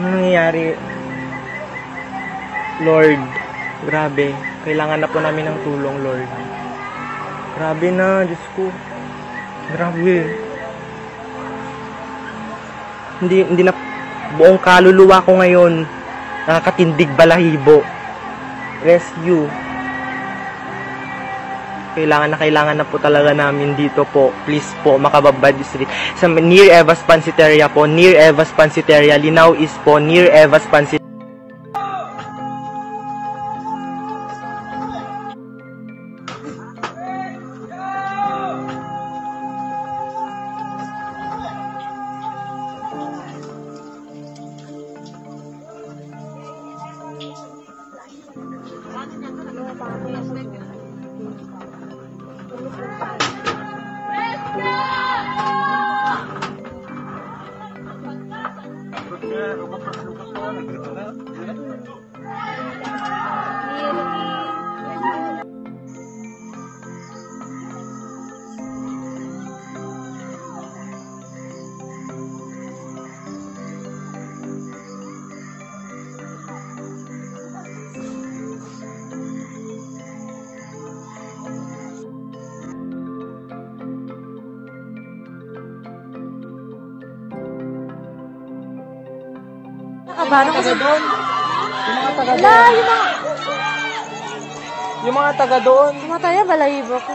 Ano nangyayari? Lord, grabe. Kailangan na po namin ng tulong, Lord. Grabe na, Diyos ko. Grabe. Hindi, hindi na, buong kaluluwa ko ngayon, nakakatindig balahibo. Rescue. Kailangan na kailangan na po talaga namin dito po. Please po, Makababad Street. Sa near Evas Pansiteria po, near Evas Pansiteria. Linaw is po, near Evas Pansiteria. 그렇게 로봇 로봇 로봇 로봇 로봇 로봇 Nakabaro kasi doon. Yung mga taga Wala, yung mga Yung mga taga doon. tumataya balahibo ko.